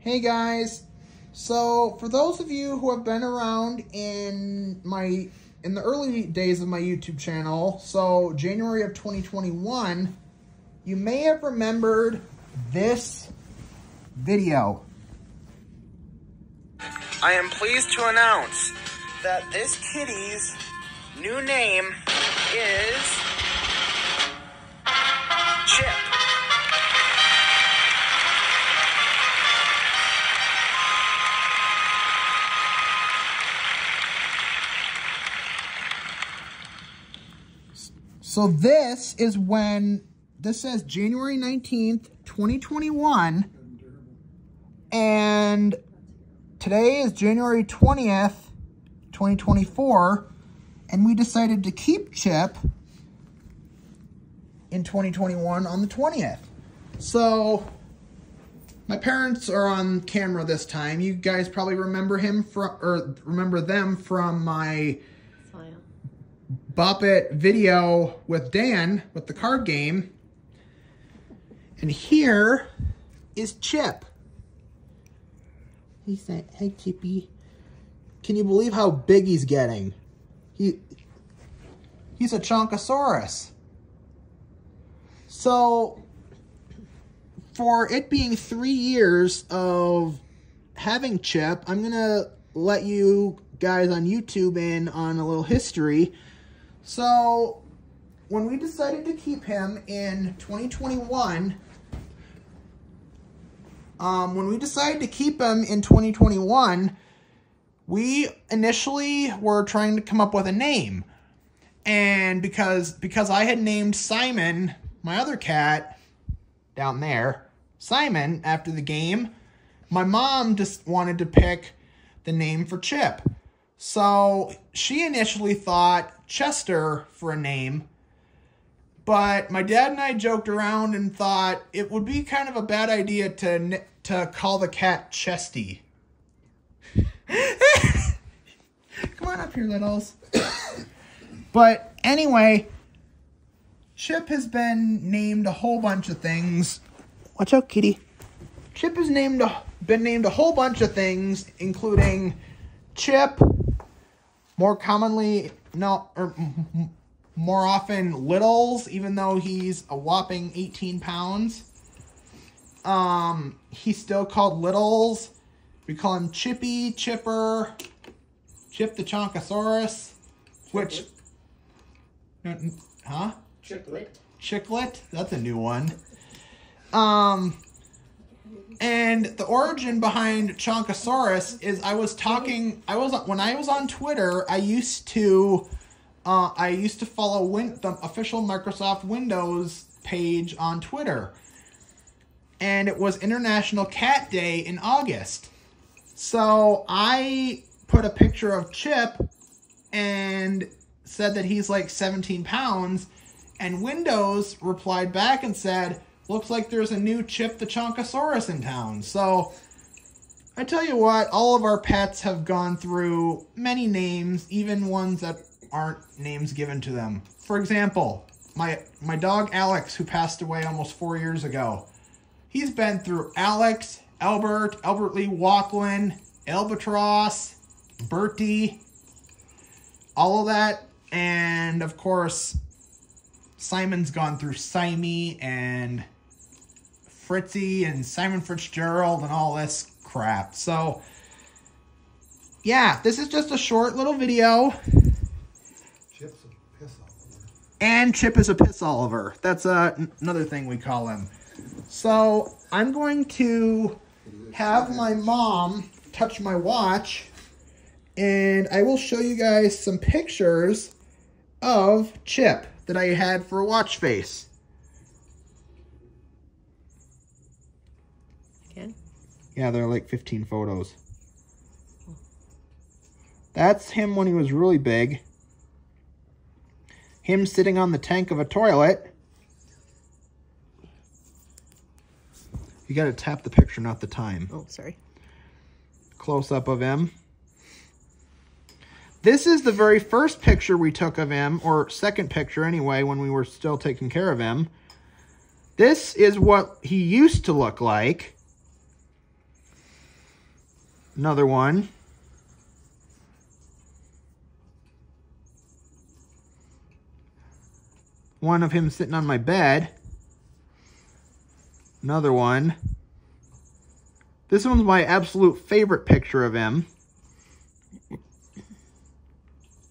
Hey guys, so for those of you who have been around in my in the early days of my YouTube channel, so January of 2021, you may have remembered this video. I am pleased to announce that this kitty's new name is Chip. So this is when, this says January 19th, 2021. And today is January 20th, 2024. And we decided to keep Chip in 2021 on the 20th. So my parents are on camera this time. You guys probably remember him from, or remember them from my. Bop It video with Dan with the card game. And here is Chip. He said, hey Chippy. Can you believe how big he's getting? He He's a Chonkosaurus. So, for it being three years of having Chip, I'm going to let you guys on YouTube in on a little history. So, when we decided to keep him in 2021, um, when we decided to keep him in 2021, we initially were trying to come up with a name. And because because I had named Simon, my other cat, down there, Simon, after the game, my mom just wanted to pick the name for Chip. So she initially thought Chester for a name, but my dad and I joked around and thought it would be kind of a bad idea to to call the cat Chesty. Come on up here, littles. but anyway, Chip has been named a whole bunch of things. Watch out, kitty. Chip has named a, been named a whole bunch of things, including Chip, more commonly no or more often Littles, even though he's a whopping 18 pounds. Um, he's still called Littles. We call him Chippy, Chipper, Chip the Chonkosaurus, which, huh? Triplet. Chicklet. That's a new one. Um, and the origin behind Chonkosaurus is I was talking. I was when I was on Twitter. I used to, uh, I used to follow win, the official Microsoft Windows page on Twitter, and it was International Cat Day in August. So I put a picture of Chip and said that he's like 17 pounds. And Windows replied back and said, looks like there's a new Chip the Chonkosaurus in town. So I tell you what, all of our pets have gone through many names, even ones that aren't names given to them. For example, my my dog Alex, who passed away almost four years ago, he's been through Alex, Albert, Albert Lee Walklin, Albatross, Bertie, all of that, and of course, Simon's gone through Simey and Fritzy and Simon Fitzgerald and all this crap. So, yeah, this is just a short little video. Chips a piss off. And Chip is a piss Oliver. That's uh, another thing we call him. So, I'm going to have my mom touch my watch. And I will show you guys some pictures of Chip that I had for a watch face. Yeah, there are like 15 photos. That's him when he was really big. Him sitting on the tank of a toilet. You gotta tap the picture, not the time. Oh, sorry. Close up of him. This is the very first picture we took of him, or second picture anyway, when we were still taking care of him. This is what he used to look like. Another one. One of him sitting on my bed. Another one. This one's my absolute favorite picture of him.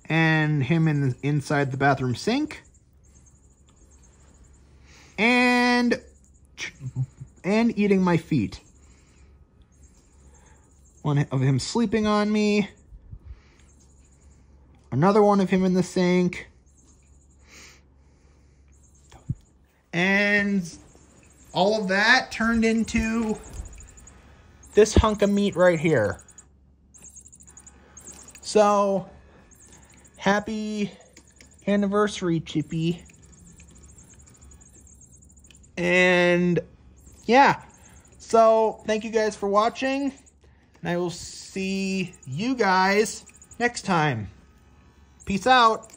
And him in inside the bathroom sink. And mm-hmm. and eating my feet. One of him sleeping on me. Another one of him in the sink. And all of that turned into this hunk of meat right here. So, happy anniversary, Chippy. And yeah, so thank you guys for watching. I will see you guys next time. Peace out.